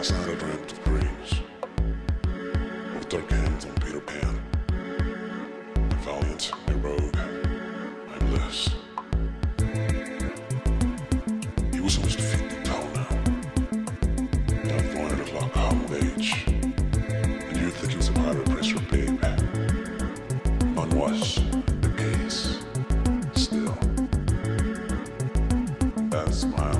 Last night I dreamt of dreams. With dark hands on Peter Pan. The valiant, a rogue, I bliss. He was almost the town now. Now void of luck, old age. And you think he was a pirate prince or babe. Unwashed. the case. Still. That smile.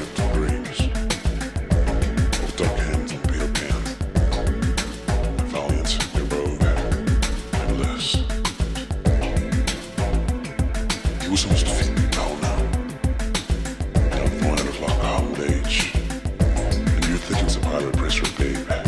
special, baby.